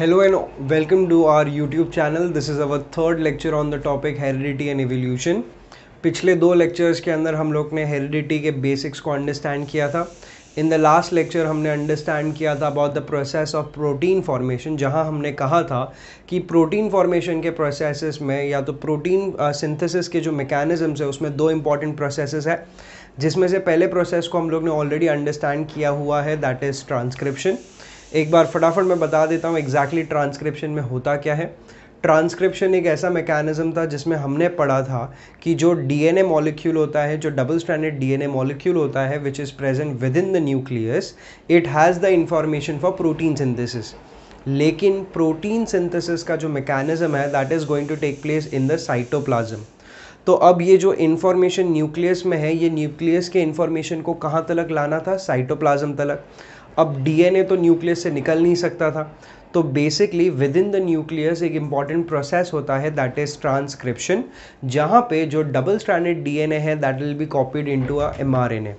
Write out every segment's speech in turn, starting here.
Hello and welcome to our YouTube channel. This is our third lecture on the topic heredity and evolution. पिछले दो lectures के अंदर हम लोग ने heredity के basics को understand किया था इन द लास्ट लेक्चर हमने अंडरस्टैंड किया था about the process of protein formation जहाँ हमने कहा था कि प्रोटीन फॉर्मेशन के प्रोसेसेस में या तो प्रोटीन सिंथेसिस uh, के जो मैकेनिज्म्स है उसमें दो इंपॉर्टेंट प्रोसेसेस है जिसमें से पहले प्रोसेस को हम लोग ने ऑलरेडी अंडरस्टैंड किया हुआ है दैट इज़ ट्रांसक्रिप्शन एक बार फटाफट मैं बता देता हूँ एग्जैक्टली ट्रांसक्रिप्शन में होता क्या है। ट्रांसक्रिप्शन एक ऐसा मैकेनिज्म था जिसमें हमने पढ़ा था कि जो डीएनए मॉलिक्यूल होता है, जो डबल स्टैंडर्ड डीएनए मॉलिक्यूल होता है which is present within the nucleus it has the information for protein synthesis लेकिन प्रोटीन सिंथेसिस का जो मैकेनिज्म है that is going to take place in the cytoplasm तो अब ये जो इन्फॉर्मेशन न्यूक्लियस में है, ये न्यूक्लियस के इन्फॉर्मेशन को कहाँ तलक लाना था? साइटोप्लाज्म तलक। अब डीएनए तो न्यूक्लियस से निकल नहीं सकता था। तो basically within the nucleus एक इंपॉर्टेंट प्रोसेस होता है दैट इज़ ट्रांसक्रिप्शन जहाँ पे जो डबल स्टैंडर्ड डीएनए है that will be copied into a mRNA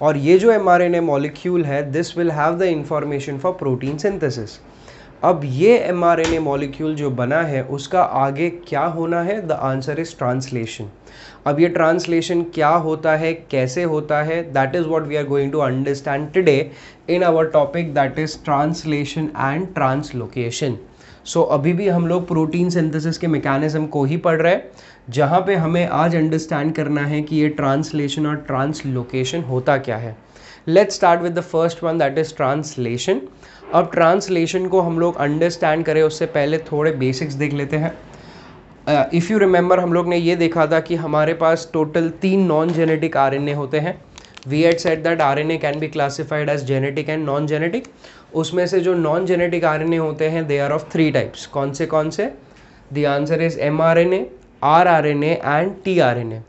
और ये जो एमआरएनए मॉलिक्यूल है this will have the information for protein synthesis अब ये M R N A molecule जो बना है, उसका आगे क्या होना है? द आंसर इज़ ट्रांसलेशन अब ये ट्रांसलेशन क्या होता है, कैसे होता है that is what we are going to understand today in our topic that is translation and translocation so अभी भी हम लोग प्रोटीन सिंथेसिस के मैकेनिज्म को ही पढ़ रहे हैं, जहाँ पे हमें आज अंडरस्टैंड करना है कि ये ट्रांसलेशन और ट्रांसलोकेशन होता क्या है। Let's start with the first one that is translation अब ट्रांसलेशन को हम लोग अंडरस्टैंड करें, उससे पहले थोड़े बेसिक्स देख लेते हैं। इफ़ यू रिमेंबर हम लोग ने ये देखा था कि हमारे पास टोटल तीन नॉन जेनेटिक आरएनए होते हैं। We had said that R N A can be classified as genetic and non genetic उसमें से जो non genetic R N A होते हैं they are of three types कौन से कौन से? The answer is M R N A R R N A and T R N A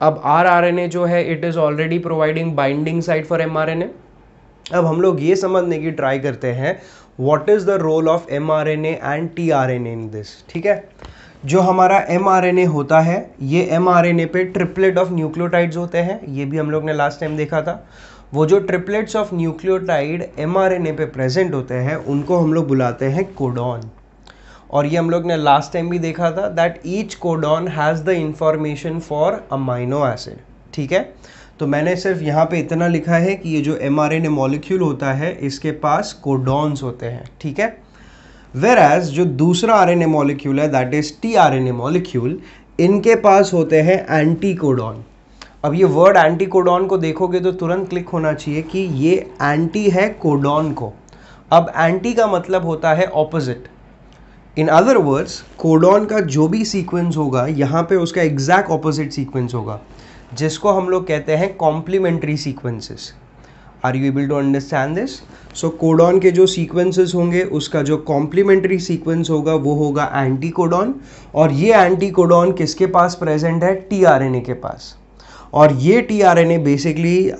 अब आर आर एन ए जो है it is already providing binding site for M R N A अब हम लोग ये समझने की try करते हैं what is the role of M R N A and T R N A in this ठीक है? जो हमारा एमआरएनए होता है, ये एमआरएनए पे ट्रिपलेट ऑफ़ न्यूक्लियोटाइड्स होते हैं, ये भी हम लोग ने लास्ट टाइम देखा था। वो जो ट्रिपलेट्स ऑफ़ न्यूक्लियोटाइड एमआरएनए पे प्रेजेंट होते हैं, उनको हम लोग बुलाते हैं कोडॉन और ये हम लोग ने लास्ट टाइम भी देखा था that each codon has the information for amino acid ठीक है? तो मैंने सिर्फ़ यहाँ पे इतना लिखा है कि ये जो एम आर मॉलिक्यूल होता है, इसके पास कोडॉन्स होते हैं, ठीक है? वेर एज जो दूसरा आर एन ए मॉलिक्यूल है that is T R N A molecule इनके पास होते हैं एंटी कोडॉन अब ये वर्ड एंटी कोडॉन को देखोगे तो तुरंत क्लिक होना चाहिए कि ये एंटी है कोडॉन को. अब एंटी का मतलब होता है opposite in other words codon का जो भी सीक्वेंस होगा, यहाँ पे उसका एग्जैक्ट ऑपोजिट सीक्वेंस होगा, जिसको हम लोग कहते हैं complementary sequences are you able to understand this so codon के जो सीक्वेंसेस होंगे, उसका जो कॉम्प्लीमेंट्री सीक्वेंस होगा, वो होगा एंटी कोडॉन और ये एंटी कोडॉन किसके पास प्रेजेंट है? टी के पास. और ये टी बेसिकली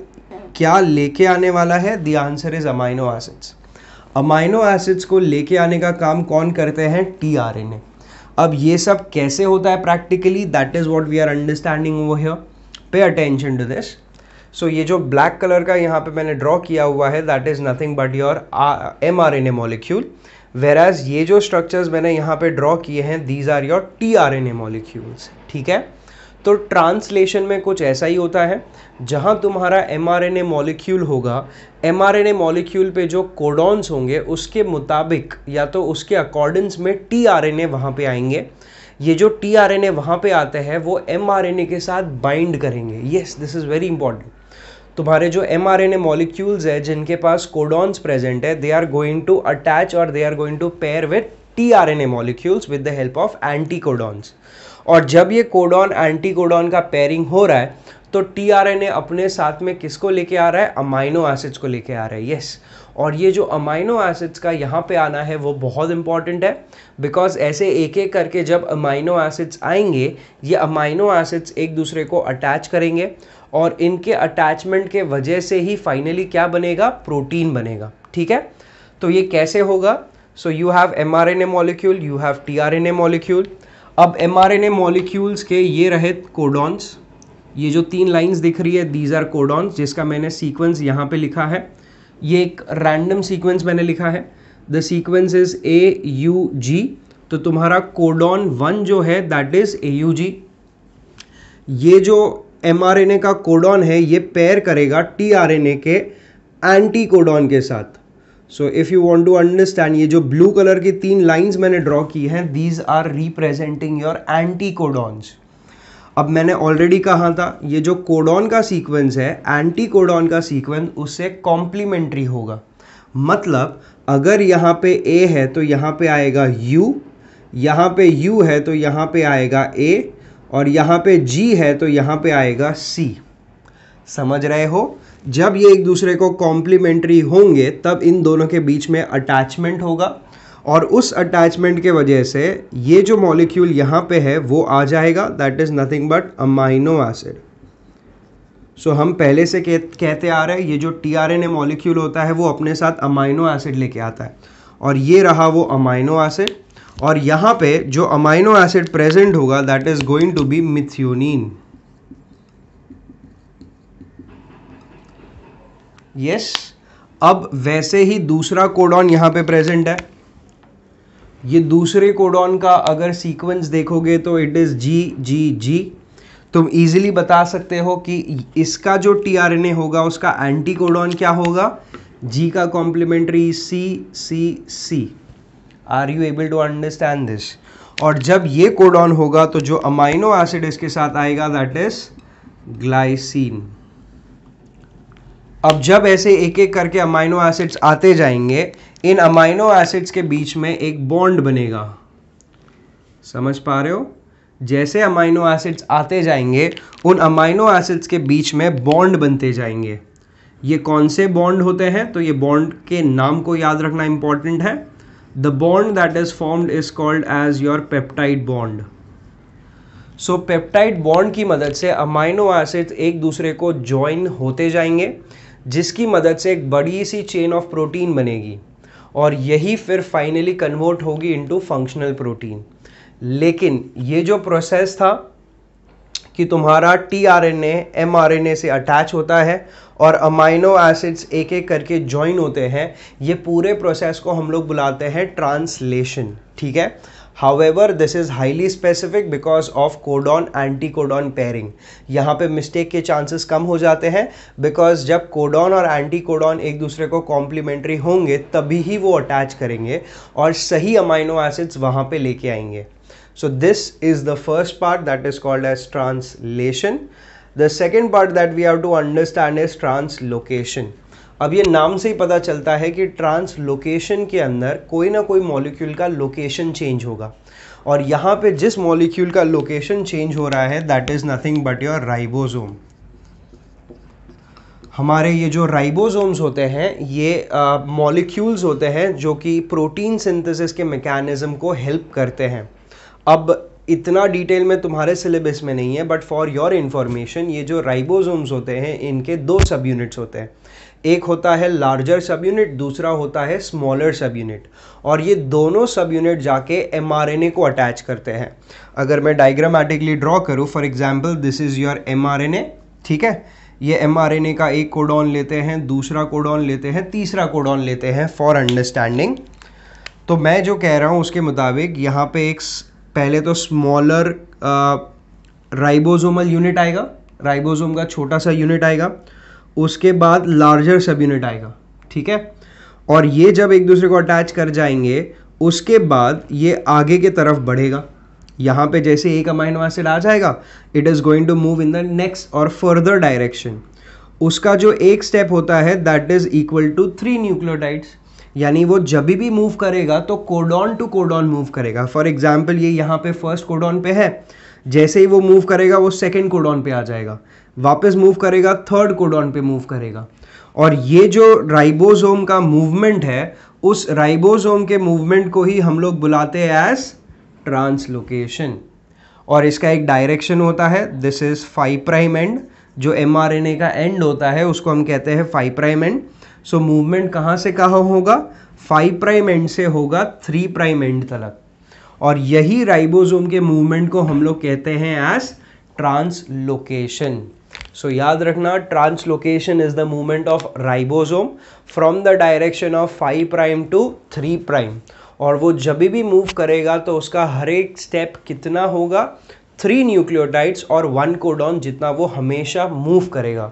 क्या लेके आने वाला है? The answer is amino acids amino acids को लेके आने का काम कौन करते हैं? टी अब ये सब कैसे होता है practically that is what we are understanding over here pay attention to this so ये जो ब्लैक कलर का यहाँ पे मैंने ड्रॉ किया हुआ है that is nothing but your M R N A molecule whereas ये जो स्ट्रक्चर्स मैंने यहाँ पे ड्रॉ किए हैं these are your T R N A molecules ठीक है? तो ट्रांसलेशन में कुछ ऐसा ही होता है, जहाँ तुम्हारा M R N A molecule होगा M R N A molecule पे जो कोडॉन्स होंगे, उसके मुताबिक या तो उसके अकॉर्डेंस में टी आर एन ए वहाँ पर आएँगे। ये जो टी आर एन ए वहाँ पर आते हैं, वो एम आर एन ए के साथ बाइंड करेंगे। Yes this is very important तुम्हारे जो M R N A molecules है, जिनके पास कोडॉन्स प्रेजेंट है they are going to attach और they are going to pair with T R N A molecules with the help of anti codons और जब ये कोडॉन एंटी कोडॉन का pairing हो रहा है तो टी आर एन ए अपने साथ में किसको लेके आ रहा है? अमाइनो एसिड्स को लेके आ रहा है यस और ये जो अमाइनो एसिड्स का यहाँ पे आना है, वो बहुत इंपॉर्टेंट है बिकॉज़ ऐसे एक एक करके जब अमाइनो एसिड्स आएँगे, ये अमाइनो एसिड्स एक दूसरे को अटैच करेंगे और इनके अटैचमेंट के वजह से ही फाइनली क्या बनेगा? प्रोटीन बनेगा, ठीक है? तो ये कैसे होगा? So you have M R N A molecule you have T R N A molecule अब M R N A molecules के ये रहे कोडॉन्स ये जो तीन लाइंस दिख रही है दीज आर कोडॉन्स जिसका मैंने सीक्वेंस यहाँ पे लिखा है। ये एक रैंडम सीक्वेंस मैंने लिखा है। The sequence is A U G तो तुम्हारा कोडॉन वन जो है that is A U G ये जो एमआरएनए का कोडॉन है, ये पेयर करेगा टीआरएनए के एंटी कोडॉन के साथ। So if you want to understand ये जो ब्लू कलर की तीन लाइन्स मैंने ड्रॉ की हैं these are representing your anti codons अब मैंने ऑलरेडी कहा था, ये जो कोडॉन का सीक्वेंस है एंटी कोडॉन का सीक्वेंस उससे कॉम्प्लीमेंट्री होगा। मतलब अगर यहाँ पे ए है तो यहाँ पे आएगा यू यहाँ पे यू है तो यहाँ पे आएगा ए और यहाँ पे जी है तो यहाँ पे आएगा सी समझ रहे हो? जब ये एक दूसरे को कॉम्प्लीमेंट्री होंगे तब इन दोनों के बीच में अटैचमेंट होगा और उस अटैचमेंट के वजह से ये जो मॉलिक्यूल यहाँ पे है वो आ जाएगा। That is nothing but amino acid so हम पहले से कह, कहते आ रहे हैं ये जो T R N A molecule होता है वो अपने साथ अमाइनो एसिड लेके आता है। और ये रहा वो अमाइनो एसिड और यहाँ पे जो अमाइनो एसिड प्रेजेंट होगा that is going to be methionine yes अब वैसे ही दूसरा कोडॉन यहाँ पे प्रेजेंट है। ये दूसरे कोडॉन का अगर सीक्वेंस देखोगे तो it is G G G तुम इजीली बता सकते हो कि इसका जो टीआरएनए होगा, उसका एंटी कोडॉन क्या होगा? जी का complementary C C C are you able to understand this और जब ये कोडॉन होगा तो जो अमाइनो एसिड इसके साथ आएगा दैट इज़ ग्लाइसिन अब जब ऐसे एक एक करके अमाइनो एसिड्स आते जाएँगे, इन अमाइनो एसिड्स के बीच में एक बॉन्ड बनेगा। समझ पा रहे हो? जैसे अमाइनो एसिड्स आते जाएँगे, उन अमाइनो एसिड्स के बीच में बॉन्ड बनते जाएँगे। ये कौन से बॉन्ड होते हैं? तो ये बॉन्ड के नाम को याद रखना इंपॉर्टेंट है। The bond that is formed is called as your peptide bond so peptide bond की मदद से अमाइनो एसिड एक दूसरे को ज्वाइन होते जाएँगे, जिसकी मदद से एक बड़ी सी चेन ऑफ़ प्रोटीन बनेगी और यही फिर फाइनली कन्वर्ट होगी इनटू फंक्शनल प्रोटीन लेकिन ये जो प्रोसेस था कि तुम्हारा T R N M R N A से अटैच होता है और अमाइनो एसिड्स एक एक करके ज्वाइन होते हैं। ये पूरे प्रोसेस को हम लोग बुलाते हैं ट्रांसलेशन ठीक है? However, this is highly specific because of codon anti codon pairing यहाँ पे मिस्टेक के चांसेस कम हो जाते हैं बिकॉज़ जब कोडॉन और एंटी कोडॉन एक दूसरे को कॉम्प्लीमेंट्री होंगे तभी ही वो अटैच करेंगे और सही अमाइनो एसिड्स वहाँ पे लेके आएँगे। So this is the first part that is called as translation. The second part that we have to understand is translocation. अब ये नाम से ही पता चलता है कि ट्रांसलोकेशन के अंदर कोई ना कोई मॉलिक्यूल का लोकेशन चेंज होगा। और यहाँ पे जिस मॉलिक्यूल का लोकेशन चेंज हो रहा है that is nothing but your ribosome हमारे ये जो राइबोसोम्स होते हैं ये मॉलिक्यूल्स uh, होते हैं जो कि प्रोटीन सिंथेसिस के मैकेनिज्म को हेल्प करते हैं। अब इतना डिटेल में तुम्हारे सिलेबस में नहीं है बट फॉर योर इन्फॉर्मेशन ये जो राइबोसोम्स होते हैं, इनके दो सब यूनिट्स होते हैं। एक होता है लार्जर सब यूनिट दूसरा होता है स्मॉलर सब यूनिट और ये दोनों सब यूनिट जाके एमआरएनए को अटैच करते हैं। अगर मैं डायग्रामेटिकली ड्रॉ करूँ for example this is your mRNA ठीक है? ये एमआरएनए का एक कोडॉन लेते हैं, दूसरा कोडॉन लेते हैं, तीसरा कोडॉन लेते हैं फॉर अंडरस्टैंडिंग तो मैं जो कह रहा हूँ, उसके मुताबिक यहाँ पे एक पहले तो स्मॉलर राइबोसोमल यूनिट आएगा। राइबोसोम का छोटा सा यूनिट आएगा। उसके बाद लार्जर सब यूनिट आएगा। ठीक है? और ये जब एक दूसरे को अटैच कर जाएँगे, उसके बाद ये आगे के तरफ़ बढ़ेगा। यहाँ पे जैसे एक अमाइनो एसिड आ जाएगा it is going to move in the next और फर्दर डायरेक्शन उसका जो एक स्टेप होता है that is equal to three nucleotides यानी वो जब भी मूव करेगा तो कोडॉन टू कोडॉन मूव करेगा। फॉर एग्ज़ाम्पल ये यहाँ पे फ़र्स्ट कोडॉन पे है। जैसे ही वो मूव करेगा, वो सेकेंड कोडॉन पे आ जाएगा। वापस मूव करेगा थर्ड कोडॉन पे मूव करेगा। और ये जो राइबोसोम का मूवमेंट है, उस राइबोसोम के मूवमेंट को ही हम लोग बुलाते हैं एज ट्रांसलोकेशन और इसका एक डायरेक्शन होता है this is five prime end जो एमआरएनए का एंड होता है, उसको हम कहते हैं five prime end so movement कहाँ से कहाँ होगा? फाइव प्राइम एंड से होगा थ्री प्राइम एंड तक और यही राइबोसोम के मूवमेंट को हम लोग कहते हैं एज ट्रांसलोकेशन सो याद रखना translocation is the movement of ribosome from the direction of five prime to three prime और वो जब भी मूव करेगा तो उसका हर एक स्टेप कितना होगा? थ्री न्यूक्लियोटाइड्स और वन कोडॉन जितना वो हमेशा मूव करेगा।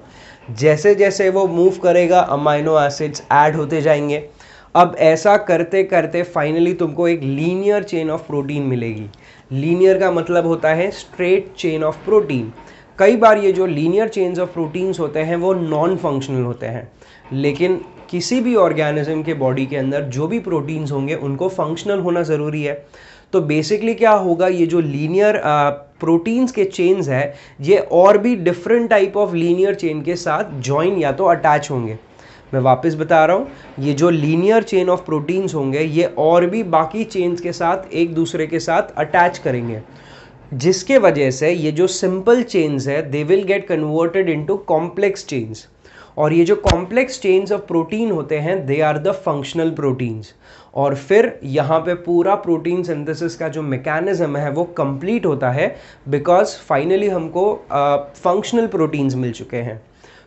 जैसे जैसे वो मूव करेगा अमाइनो एसिड्स ऐड होते जाएँगे। अब ऐसा करते करते फाइनली तुमको एक लीनियर चेन ऑफ़ प्रोटीन मिलेगी। लीनियर का मतलब होता है स्ट्रेट चेन ऑफ़ प्रोटीन कई बार ये जो लीनियर चेन्स ऑफ़ प्रोटीन्स होते हैं, वो नॉन फंक्शनल होते हैं। लेकिन किसी भी ऑर्गेनिज्म के बॉडी के अंदर जो भी प्रोटीन्स होंगे, उनको फंक्शनल होना ज़रूरी है। तो बेसिकली क्या होगा, ये जो लीनियर प्रोटीन्स के चेन्स है, ये और भी different type of linear chain के साथ जॉइन या तो अटैच होंगे। मैं वापस बता रहा हूँ, ये जो लीनियर चेन ऑफ़ प्रोटीन्स होंगे, ये और भी बाकी चेन्स के साथ, एक दूसरे के साथ अटैच करेंगे। जिसके वजह से ये जो सिंपल चेन्स है they will get converted into complex chains और ये जो कॉम्प्लेक्स चेन्स ऑफ़ प्रोटीन होते हैं they are the functional proteins और फिर यहाँ पे पूरा प्रोटीन सिंथेसिस का जो मेकेनिज़्म है वो कंप्लीट होता है बिकॉज़ फाइनली हमको फंक्शनल uh, प्रोटीन्स मिल चुके हैं।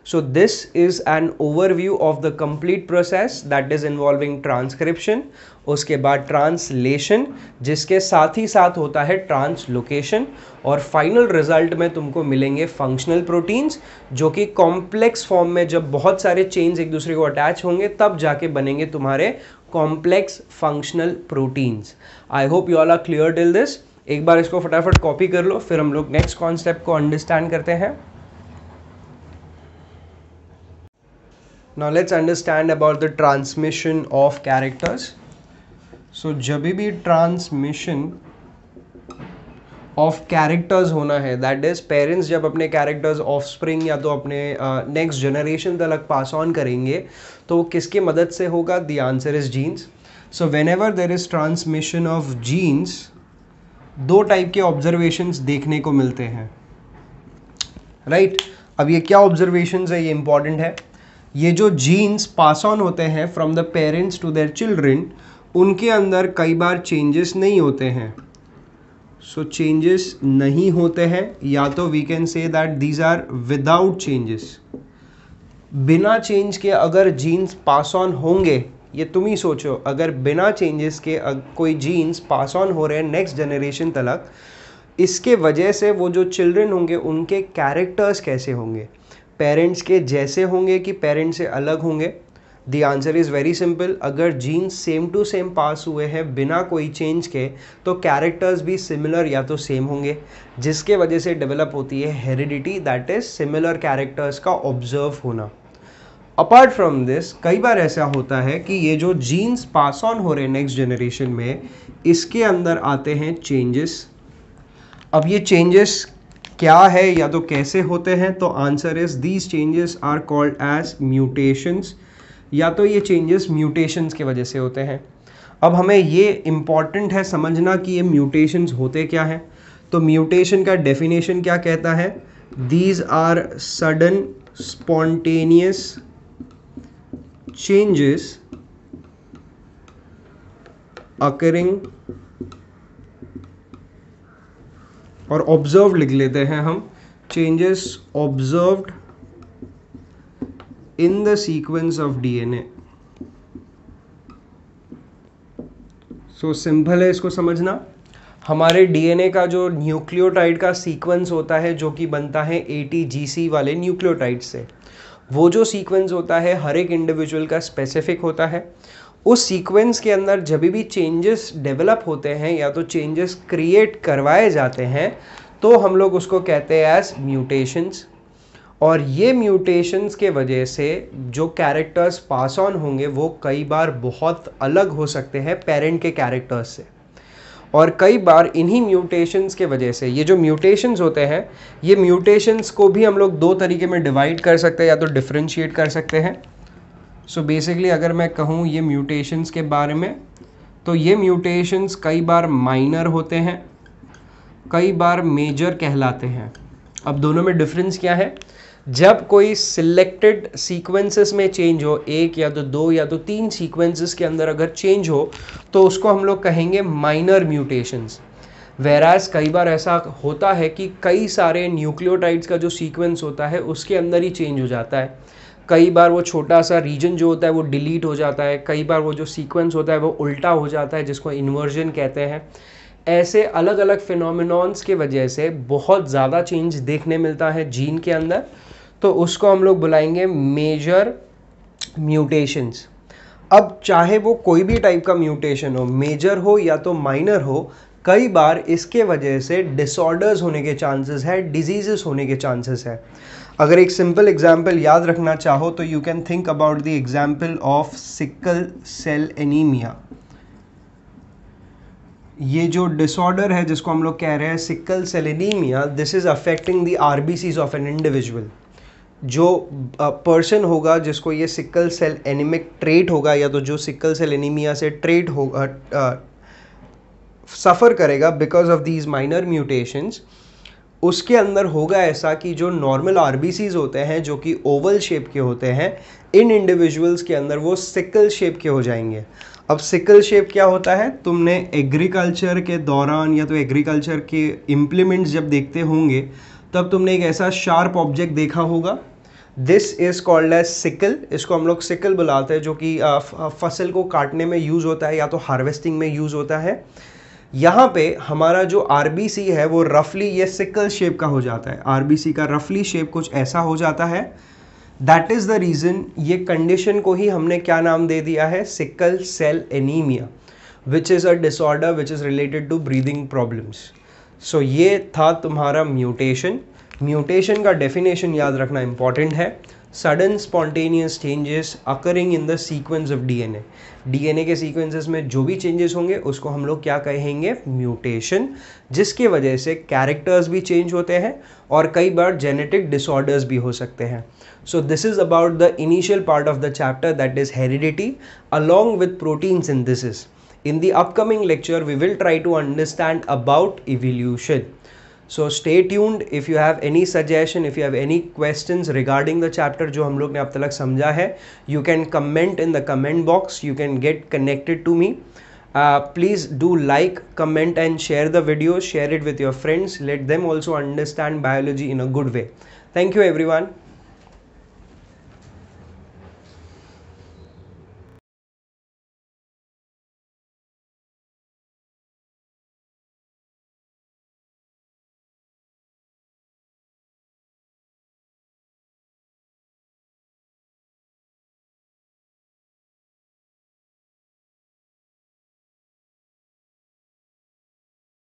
So this is an overview of the complete process that is involving transcription, उसके बाद ट्रांसलेशन जिसके साथ ही साथ होता है ट्रांसलोकेशन और फाइनल रिज़ल्ट में तुमको मिलेंगे फंक्शनल प्रोटीन्स जो कि कॉम्प्लेक्स फॉर्म में जब बहुत सारे चेन्स एक दूसरे को अटैच होंगे, तब जाके बनेंगे तुम्हारे complex functional proteins I hope you all are clear till this एक बार इसको फटाफट कॉपी कर लो, फिर हम लोग नेक्स्ट कॉन्सेप्ट को अंडरस्टैंड करते हैं. Now, let's understand about the transmission of characters. So, जब भी ट्रांसमिशन ऑफ़ कैरेक्टर्स होना है दैट इज़ पेरेंट्स जब अपने कैरेक्टर्स ऑफ़ स्प्रिंग या तो अपने नेक्स्ट जनरेशन तक पास ऑन करेंगे तो वो किसके मदद से होगा? The answer is genes so whenever there is transmission of genes दो टाइप के ऑब्जर्वेशंस देखने को मिलते हैं। Right right? अब ये क्या ऑब्जर्वेशन है? ये इंपॉर्टेंट है। ये जो जीन्स पास ऑन होते हैं from the parents to their children उनके अंदर कई बार चेंजेस नहीं होते हैं। सो so, चेंजेस नहीं होते हैं। या तो we can say that these are without changes बिना चेंज के अगर जीन्स पास ऑन होंगे ये तुम ही सोचो अगर बिना चेंजेस के कोई जीन्स पास ऑन हो रहे हैं नेक्स्ट जनरेशन तक इसके वजह से वो जो चिल्ड्रन होंगे उनके कैरेक्टर्स कैसे होंगे? पेरेंट्स के जैसे होंगे कि पेरेंट्स से अलग होंगे? The answer is very simple अगर genes same to same pass हुए हैं, बिना कोई चेंज के तो कैरेक्टर्स भी सिमिलर या तो सेम होंगे। जिसके वजह से डेवलप होती है heredity that is similar characters का ऑब्ज़र्व होना। अपार्ट फ्रॉम दिस कई बार ऐसा होता है कि ये जो जीन्स पास ऑन हो रहे हैं नेक्स्ट जनरेशन में, इसके अंदर आते हैं चेंजेस अब ये चेंजेस क्या है या तो कैसे होते हैं? तो answer is these changes are called as mutations या तो ये चेंजेस म्यूटेशंस के वजह से होते हैं। अब हमें ये इंपॉर्टेंट है समझना कि ये म्यूटेशंस होते क्या हैं। तो म्यूटेशन का डेफिनेशन क्या कहता है? These are sudden spontaneous changes occurring और ऑब्ज़र्व लिख लेते हैं हम। Changes observed in the sequence of DNA so simple है इसको समझना। हमारे डीएनए का जो न्यूक्लियोटाइड का सीक्वेंस होता है, जो कि बनता है एटीजीसी वाले न्यूक्लियोटाइड से, वो जो सीक्वेंस होता है, हर एक इंडिविजुअल का स्पेसिफिक होता है। उस सीक्वेंस के अंदर जब भी चेंजेस डेवलप होते हैं या तो चेंजेस क्रिएट करवाए जाते हैं तो हम लोग उसको कहते हैं एज म्यूटेशंस और ये म्यूटेशंस के वजह से जो कैरेक्टर्स पास ऑन होंगे, वो कई बार बहुत अलग हो सकते हैं पेरेंट के कैरेक्टर्स से. और कई बार इन्हीं म्यूटेशंस के वजह से, ये जो म्यूटेशंस होते हैं, ये म्यूटेशंस को भी हम लोग दो तरीके में डिवाइड कर सकते हैं या तो डिफ्रेंशिएट कर सकते हैं. सो बेसिकली अगर मैं कहूँ ये म्यूटेशंस के बारे में तो ये म्यूटेशंस कई बार माइनर होते हैं, कई बार मेजर कहलाते हैं। अब दोनों में डिफरेंस क्या है? जब कोई सिलेक्टेड सीक्वेंसेस में चेंज हो, एक या तो दो या तो तीन सीक्वेंसेस के अंदर अगर चेंज हो तो उसको हम लोग कहेंगे माइनर म्यूटेशंस वेराज कई बार ऐसा होता है कि कई सारे न्यूक्लियोटाइड्स का जो सीक्वेंस होता है, उसके अंदर ही चेंज हो जाता है। कई बार वो छोटा सा रीजन जो होता है वो डिलीट हो जाता है, कई बार वो जो सीक्वेंस होता है वो उल्टा हो जाता है, जिसको इन्वर्जन कहते हैं। ऐसे अलग अलग फिनोमिनॉन्स के वजह से बहुत ज़्यादा चेंज देखने मिलता है जीन के अंदर। तो उसको हम लोग बुलाएँगे मेजर म्यूटेशंस अब चाहे वो कोई भी टाइप का म्यूटेशन हो मेजर हो या तो माइनर हो, कई बार इसके वजह से डिसऑर्डर्स होने के चांसेस है डिजीजेस होने के चांसेस है। अगर एक सिंपल एग्ज़ाम्पल याद रखना चाहो तो you can think about the example of sickle cell anaemia ये जो डिसऑर्डर है जिसको हम लोग कह रहे हैं sickle cell anaemia this is affecting the RBCs of an individual जो पर्सन होगा जिसको ये सिकल सेल एनीमिक ट्रेट होगा या तो जो सिकल सेल एनीमिया से ट्रेट होगा सफ़र करेगा because of these minor mutations उसके अंदर होगा ऐसा कि जो नॉर्मल आर होते हैं, जो कि ओवल शेप के होते हैं, इन इंडिविजुअल्स के अंदर वो सिकल शेप के हो जाएँगे। अब सिकल शेप क्या होता है? तुमने एग्रीकल्चर के दौरान या तो एग्रीकल्चर के इम्प्लीमेंट्स जब देखते होंगे, तब तुमने एक ऐसा शार्प ऑब्जेक्ट देखा होगा। This is called as sickle इसको हम लोग सिकल बुलाते हैं, जो कि फ़सल को काटने में यूज़ होता है या तो हार्वेस्टिंग में यूज़ होता है। यहाँ पे हमारा जो आरबीसी है, वो रफली ये सिकल शेप का हो जाता है। आरबीसी का रफली शेप कुछ ऐसा हो जाता है। दैट इज़ द रीज़न ये कंडीशन को ही हमने क्या नाम दे दिया है? Sickle cell anaemia which is a disorder which is related to breathing problems so ये था तुम्हारा म्यूटेशन म्यूटेशन का डेफिनेशन याद रखना इंपॉर्टेंट है। Sudden spontaneous changes occurring in the sequence of DNA DNA के सीक्वेंसेस में जो भी चेंजेस होंगे, उसको हम लोग क्या कहेंगे? म्यूटेशन जिसके वजह से कैरेक्टर्स भी चेंज होते हैं और कई बार जेनेटिक डिसऑर्डर्स भी हो सकते हैं। So this is about the initial part of the chapter that is heredity along with proteins in this is in the upcoming lecture, we will try to understand about evolution. So stay tuned if you have any suggestion if you have any question regarding the chapter जो हम लोग ने अब तक समझा है you can comment in the comment box you can get connected to me please do like comment and share the video share it with your friends let them also understand biology in a good way thank you everyone